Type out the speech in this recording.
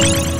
you